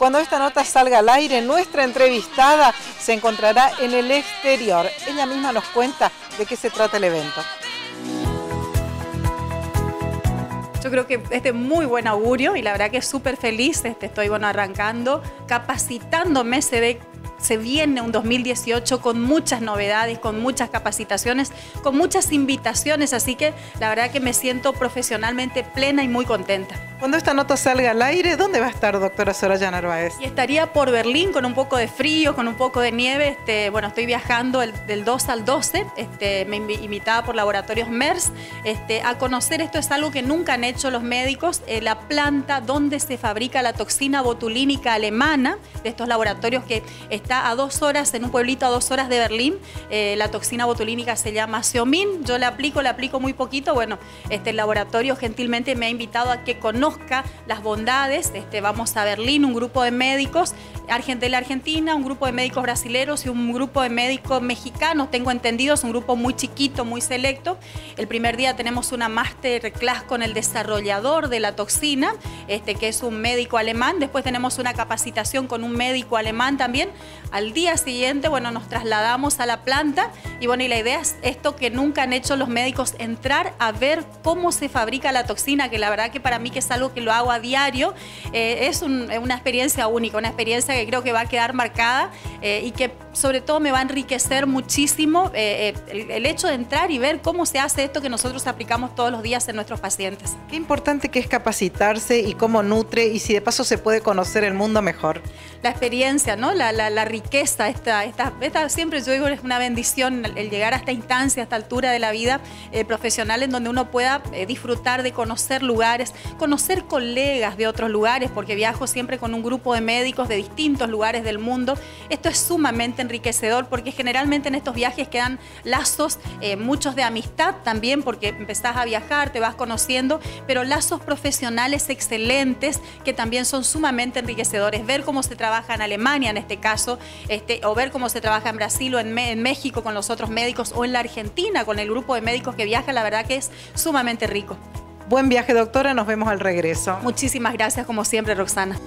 Cuando esta nota salga al aire, nuestra entrevistada se encontrará en el exterior. Ella misma nos cuenta de qué se trata el evento. Yo creo que este es muy buen augurio y la verdad que súper feliz. Este, estoy bueno, arrancando, capacitándome. Se ve se viene un 2018 con muchas novedades, con muchas capacitaciones, con muchas invitaciones, así que la verdad que me siento profesionalmente plena y muy contenta. Cuando esta nota salga al aire, ¿dónde va a estar, doctora Soraya Narváez? Y estaría por Berlín con un poco de frío, con un poco de nieve. Este, bueno, estoy viajando del 2 al 12, este, me invitada por Laboratorios MERS este, a conocer, esto es algo que nunca han hecho los médicos, eh, la planta donde se fabrica la toxina botulínica alemana, de estos laboratorios que está a dos horas, en un pueblito a dos horas de Berlín. Eh, la toxina botulínica se llama Seomin. Yo la aplico, la aplico muy poquito. Bueno, este, el laboratorio gentilmente me ha invitado a que conozca las bondades. Este, vamos a Berlín, un grupo de médicos de la Argentina, un grupo de médicos brasileños y un grupo de médicos mexicanos, tengo entendido, es un grupo muy chiquito, muy selecto. El primer día tenemos una masterclass con el desarrollador de la toxina, este, que es un médico alemán. Después tenemos una capacitación con un médico alemán también. Al día siguiente, bueno, nos trasladamos a la planta y bueno, y la idea es esto que nunca han hecho los médicos, entrar a ver cómo se fabrica la toxina, que la verdad que para mí que es algo que lo hago a diario, eh, es una experiencia única, una experiencia que creo que va a quedar marcada eh, y que sobre todo me va a enriquecer muchísimo eh, el, hecho de entrar y ver cómo se hace esto que nosotros aplicamos todos los días en nuestros pacientes. Qué importante que es capacitarse y cómo nutre y si de paso se puede conocer el mundo mejor. La experiencia, ¿no? la, la riqueza, esta, esta, siempre yo digo es una bendición el llegar a esta instancia, a esta altura de la vida eh, profesional en donde uno pueda eh, disfrutar de conocer lugares, conocer colegas de otros lugares, porque viajo siempre con un grupo de médicos de distintos lugares del mundo. Esto es sumamente enriquecedor porque generalmente en estos viajes quedan lazos, eh, muchos de amistad también, porque empezás a viajar, te vas conociendo, pero lazos profesionales excelentes que también son sumamente enriquecedores. Ver cómo se trabaja en Alemania en este caso, este, o ver cómo se trabaja en Brasil o en, México con los otros médicos o en la Argentina con el grupo de médicos que viaja, la verdad que es sumamente rico. Buen viaje, doctora. Nos vemos al regreso. Muchísimas gracias, como siempre, Roxana.